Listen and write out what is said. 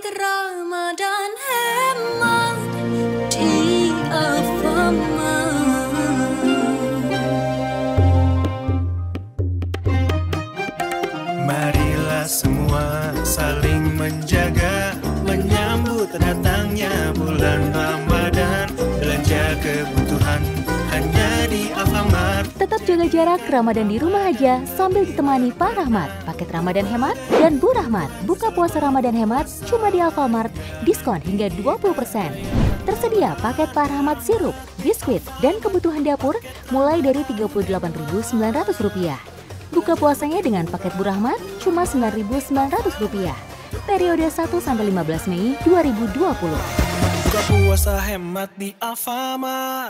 langit Ramadan hemat di Marilah semua saling menjaga Menyambut datangnya bulan Ramadan. Belanja kebutuhan jaga jarak Ramadan di rumah aja sambil ditemani Pak Rahmat. Paket Ramadan hemat dan Bu Rahmat. Buka puasa Ramadan hemat cuma di Alfamart. Diskon hingga 20%. Tersedia paket Pak Rahmat sirup, biskuit, dan kebutuhan dapur mulai dari Rp38.900. Buka puasanya dengan paket Bu Rahmat cuma Rp9.900. Periode 1 sampai 15 Mei 2020. Buka puasa hemat di Alfamart.